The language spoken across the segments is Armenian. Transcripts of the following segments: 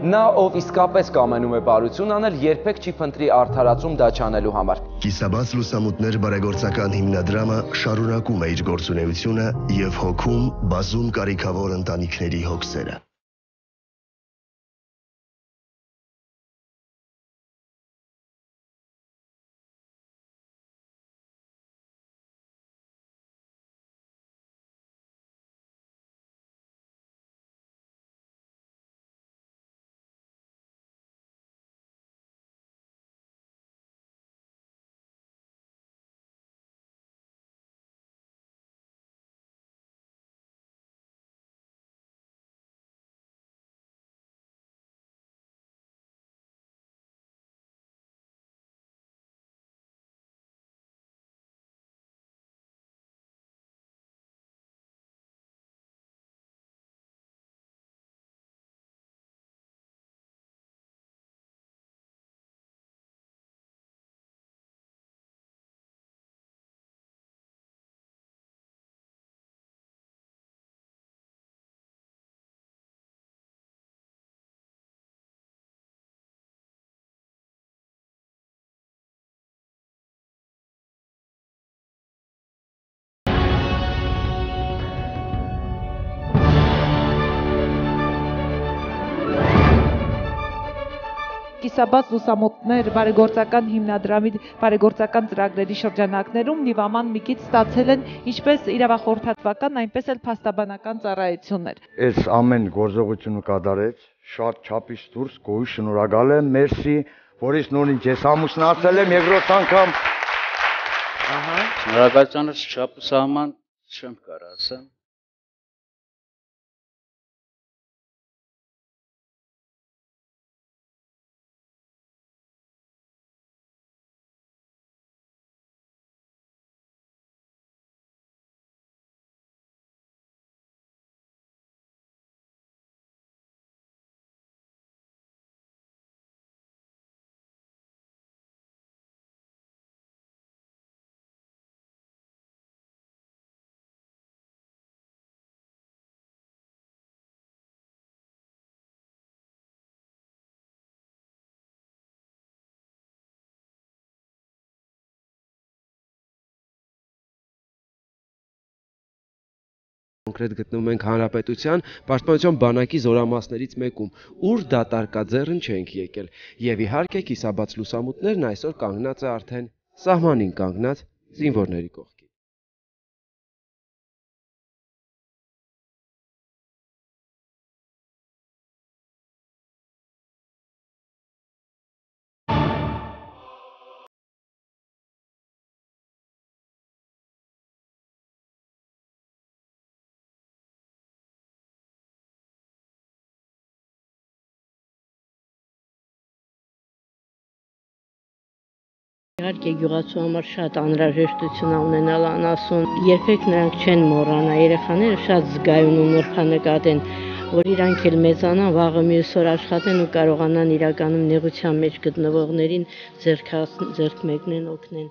Նա, ով իսկապես կամենում է բարություն անել, երբեք չի փնտրի արդարացում դա չանելու համար։ Կիսաբաց լուսամուտներ բարեգործական հիմնադրամը շարունակում է իր գործունեությունը եւ հոգում բազում կարիքավոր ընտանիքների հոգսերը։ կիսաբաց լուսամուտներ բարեգործական հիմնադրամի բարեգործական ծրագրերի շրջանակներում Լիվաման Միկից ստացել են ինչպես իրավախորհրդատվական, այնպես էլ փաստաբանական ծառայություններ։ Այս ամեն գործողությունը կատարեց շատ չափից դուրս գոհի շնորհակալ եմ, մերսի, որից նորին ես ամուսնացել եմ երկրորդ անգամ։ Ահա։ Շնորհակալությանս չափ սահման չեմ կարող ասեմ։ կոնկրետ գտնվում ենք հանրապետության պաշտպանության բանակի զորամասներից մեկում, ուր դատարկաձեռն չենք եկել։ Եվ իհարկե կիսաբաց լուսամուտներն այսօր կանգնած է արդեն սահմանին կանգնած զինվորների կողքին։ Իհարկե գյուղացու համար շատ անհրաժեշտություն ունենալ անասուն։ Երբեք նրանք չեն մոռանա, երեխաները շատ զգայուն ու նրբանկատ են, որ իրանք էլ մեծանան, վաղը մյուս օր աշխատեն ու կարողանան իրականում նեղության մեջ գտնվողներին ձեռք ձեռք մեկնեն օգնեն։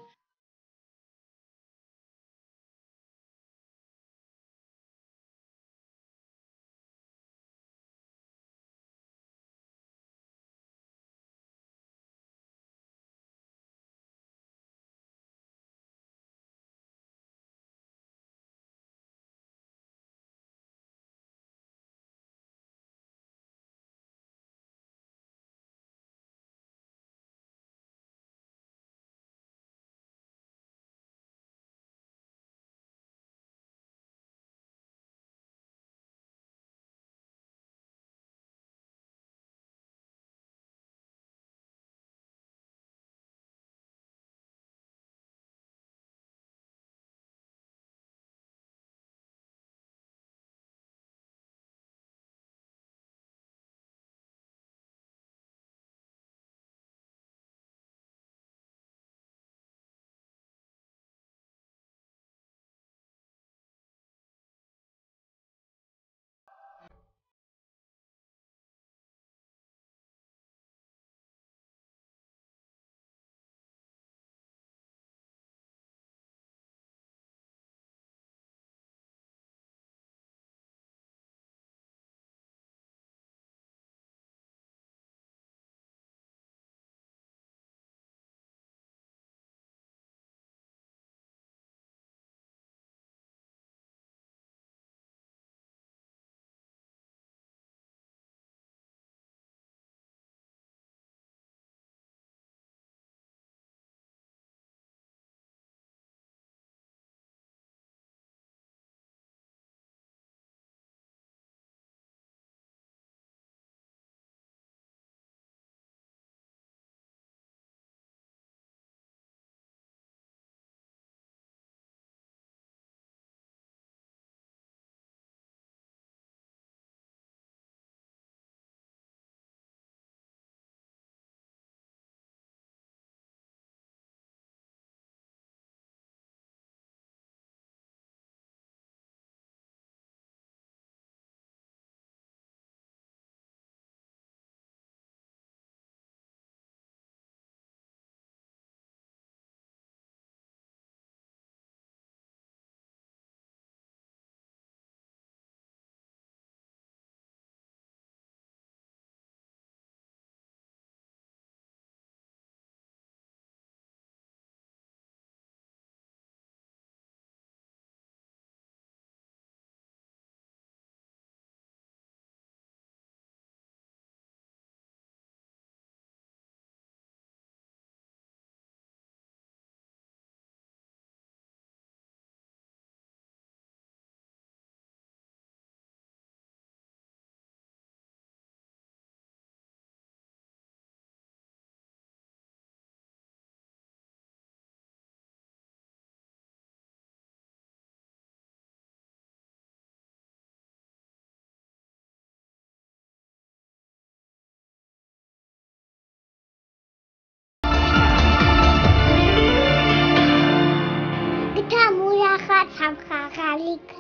Карлик.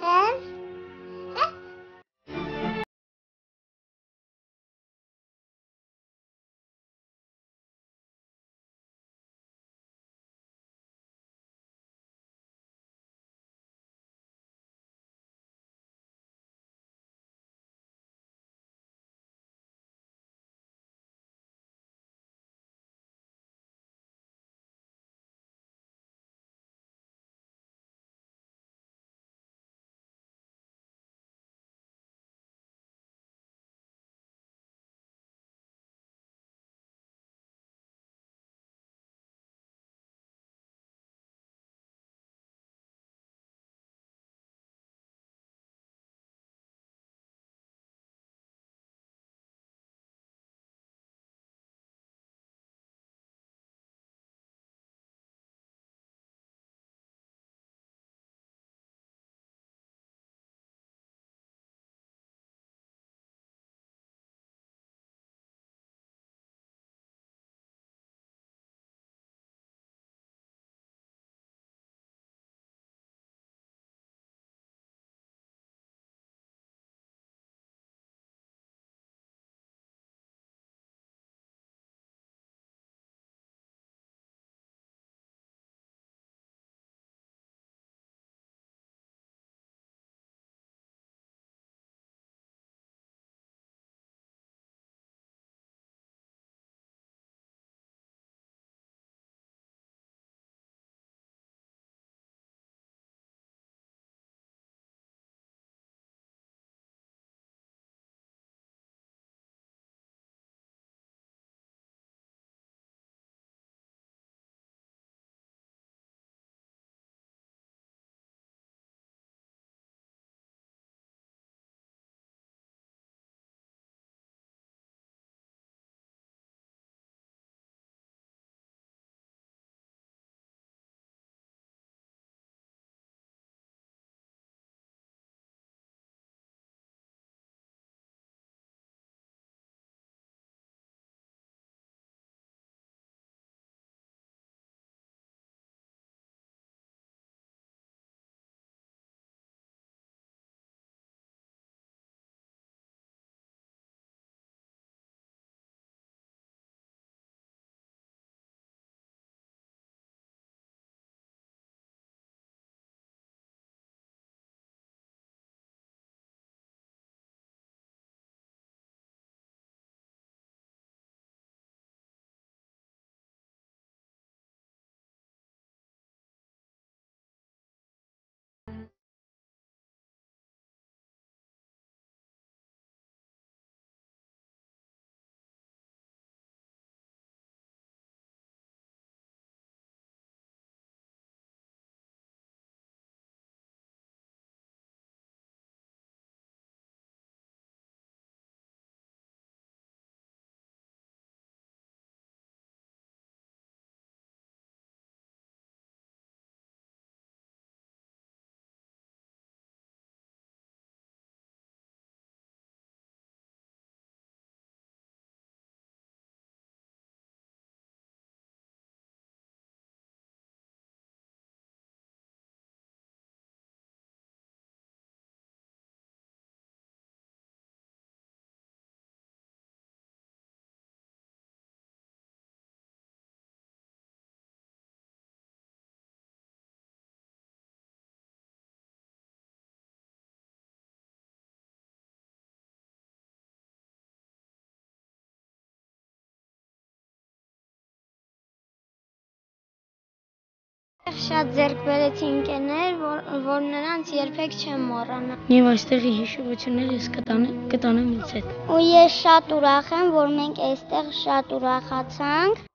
Շատ ձեռք բերեցի ընկերներ, որ, որ նրանց երբեք չեմ մոռանա։ Եվ այստեղի հիշողությունները ես կտանեմ, կտանեմ ինձ հետ։ Ու ես շատ ուրախ եմ, որ մենք այստեղ շատ ուրախացանք։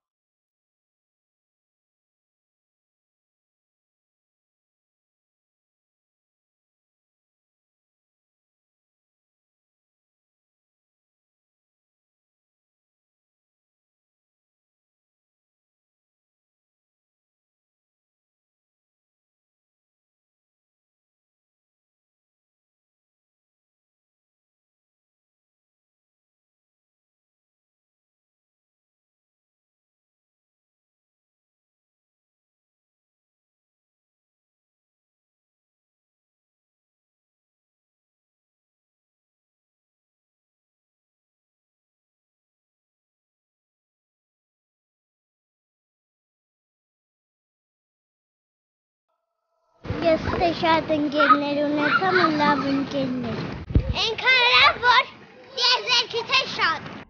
ստե շատ ընկերներ ունեցամ ու լավ ընկերներ։ Այնքան լավ, որ ես ձերքից է շատ։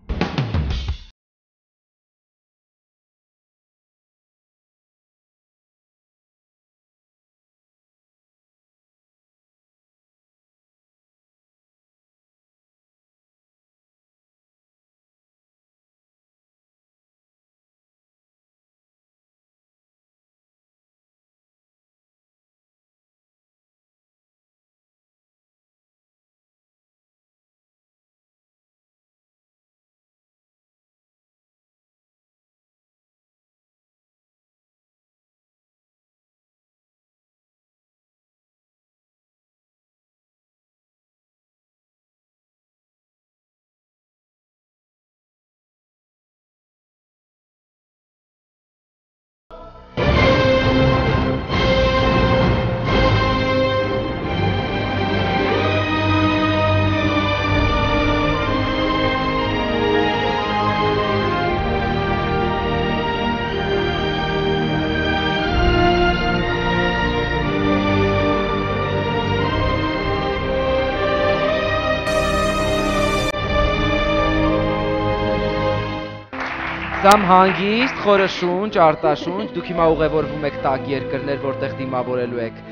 Սամ հանգիստ, խորը շունչ, արտաշունչ, դուք հիմա ուղևորվում եք տակ երկրներ, որտեղ դիմավորելու եք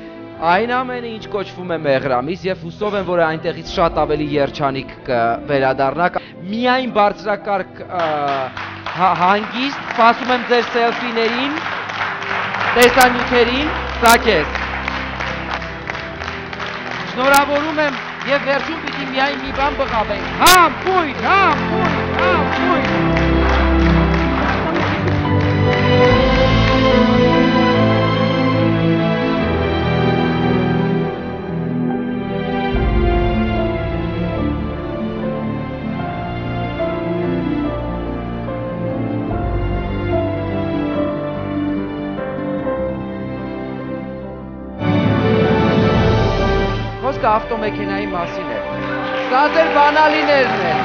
այն ամենը, ինչ կոչվում է մեղրամիս եւ հուսով եմ, որ այնտեղից շատ ավելի երջանիկ կվերադառնա։ Միայն բարձրակարգ հա- հանգիստ, սպասում եմ ձեր սելֆիներին, տեսանյութերին, սա քեզ։ Շնորհավորում եմ եւ վերջում պիտի միայն մի բան բղավենք։ Համբույր, համբույր, համբույր։ Խոսքը ավտոմեքենայի մասին է։ Սա ձեր բանալիներն են։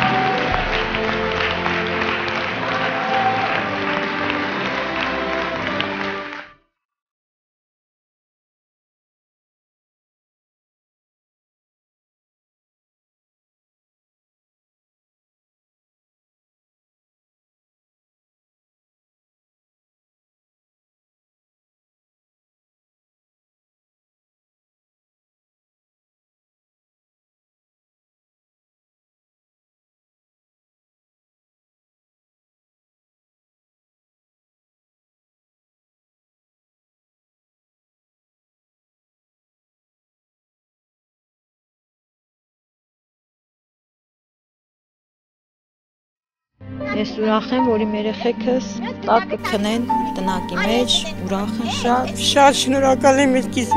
Ես ուրախ եմ, որ իմ երեխեքս տակ կքնեն տնակի մեջ, ուրախ են շատ։ Շատ շնորհակալ եմ այդ կիս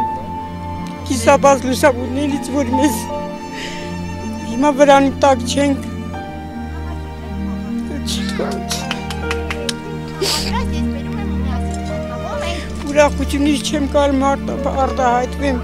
կիսաբաց լուսավորներից, որ մեզ հիմա վրանի տակ չենք։ Ուրախությունից չեմ կարող արտահայտվեմ։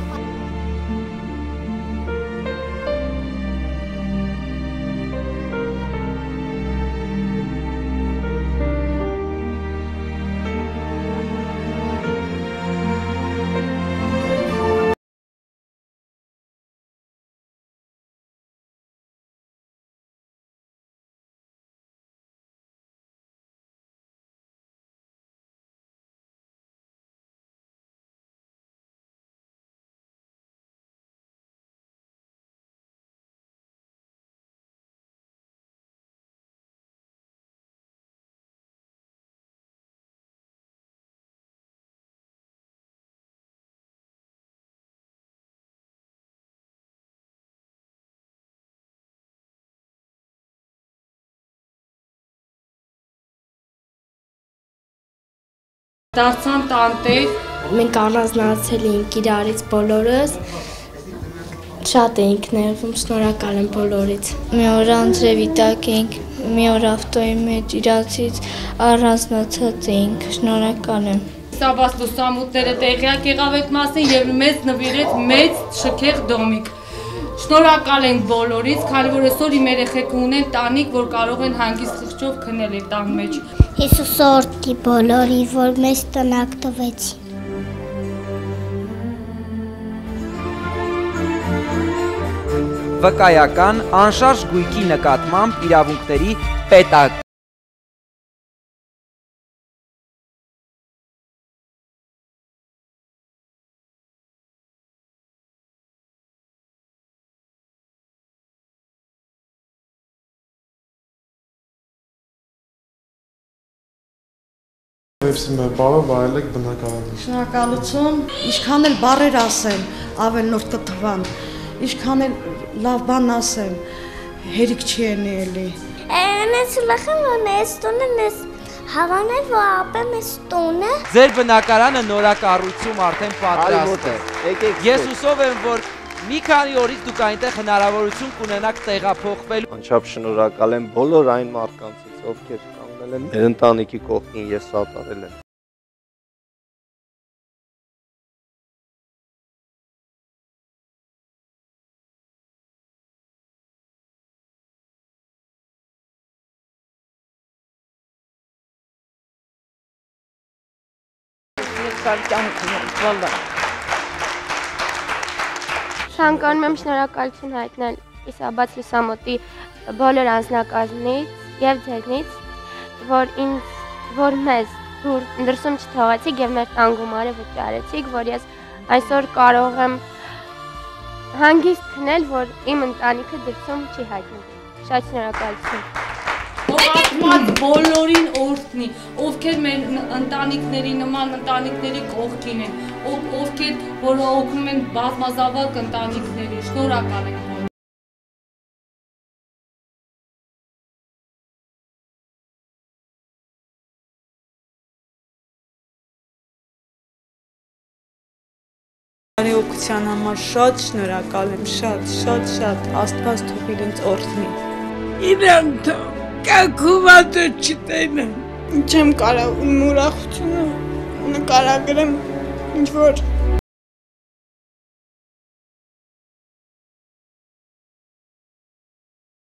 դարձան տանտեր։ Մենք առանձնացել էինք իրարից բոլորս։ Շատ էինք ներվում, շնորհակալ եմ բոլորից։ Մի օր անձրևի տակ էինք, մի օր ավտոյի մեջ իրացից առանձնացած էինք, շնորհակալ եմ։ Սաբաս լուսամուտները տեղյակ եղավ այդ մասին եւ մեզ նվիրեց մեծ շքեղ դոմիկ։ Շնորհակալ ենք բոլորից, քանի որ այսօր իմ երեխեքը ունեն տանիք, որ կարող են հանգիստ խղճով քնել այդ տան մեջ։ Հիսուսը օրհնի բոլորի, որ մեզ տնակ տվեցին։ վկայական անշարժ գույքի նկատմամբ իրավունքների պետակ Վերսի մեր բառը վայելեք բնակարանը։ Շնորհակալություն, ինչքան էլ բառեր ասեմ, ավելնորդ կթվան, ինչքան էլ լավ բան ասեմ, հերիք չի էլի։ Էնես լախեմ նես տունը նես հավանել որ ապեմ էս տունը։ Ձեր բնակարանը նորակառույցում արդեն պատրաստ է։ Ես հուսով եմ, որ մի քանի օրից դուք այնտեղ հնարավորություն կունենաք տեղափոխվելու։ Անչափ շնորհակալ եմ բոլոր այն մարդկանցից, ովքեր կանգնել են մեր ընտանիքի կողքին, ես սատարել եմ։ Ցանկանում եմ շնորհակալություն հայտնել Իսաբաց լուսամուտի բոլոր անձնակազմից եւ ձեզնից, որ ինձ որ մեզ դուր դրսում չթողեցիք եւ մեր տան գումարը վճարեցիք, որ ես այսօր կարող եմ հանգիստ քնել, որ իմ ընտանիքը դրսում չի հայտնի։ Շատ շնորհակալություն։ Ողջված բոլորին օրհնի, ովքեր մեր ընտանիքների նման ընտանիքների կողքին են, ով ովքեր որ օգնում են բազմազավակ ընտանիքների։ Շնորհակալ ենք բոլորին։ Բարեօգության համար շատ շնորհակալ եմ, շատ, շատ, շատ։ Աստված թող իրենց օրհնի։ Իրան թող կակուվատը չտենեմ։ Չեմ կարող իմ ուրախությունը նկարագրեմ ինչ որ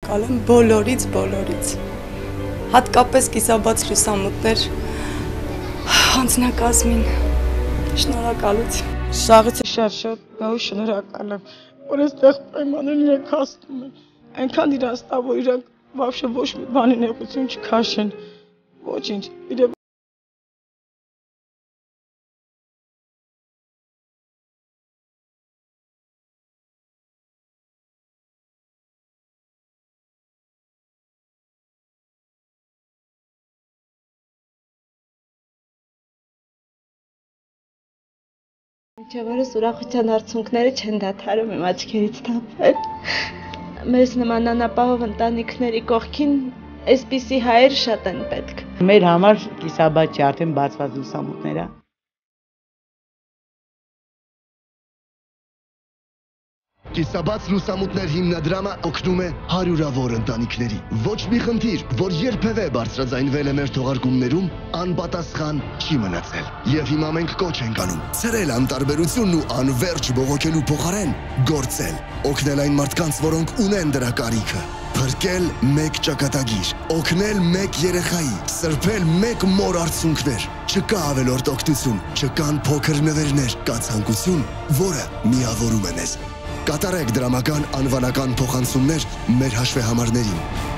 Կալեմ բոլորից, բոլորից։ Հատկապես կիսաբաց լուսամուտներ անձնակազմին շնորհակալություն։ Սաղից շատ շատ գալու շնորհակալ եմ, որ այստեղ պայմանները իրենք հաստում են։ Այնքան իրաստա, որ իրենք բավշե ոչ մի բանի նեղություն չքաշեն։ Ոչինչ, իրե Ինչևորս ուրախության արցունքները չեն դադարում իմ աչքերից թափել։ Մեզ նման անապահով ընտանիքների կողքին այսպիսի հայեր շատ են պետք։ Մեր համար կիսաբաճի արդեն բացված լուսամուտներ է։ Կիսաբաց լուսամուտներ հիմնադրամը օգնում է հարյուրավոր ընտանիքների։ Ոչ մի խնդիր, որ երբևէ բարձրաձայնվել է մեր թողարկումներում, անպատասխան չի մնացել։ Եվ հիմա մենք կոչ ենք անում. ցրել անտարբերությունն ու անverջ բողոքելու փոխարեն գործել, օգնել այն մարդկանց, որոնք ունեն դրա կարիքը փրկել մեկ ճակատագիր, օգնել մեկ երեխայի, սրբել մեկ մոր արցունքներ։ Չկա ավելորդ օգնություն, չկան փոքր նվերներ, կա ցանկություն, որը միավորում է մեզ։ Կատարեք դրամական անվանական փոխանցումներ մեր հաշվեհամարներին։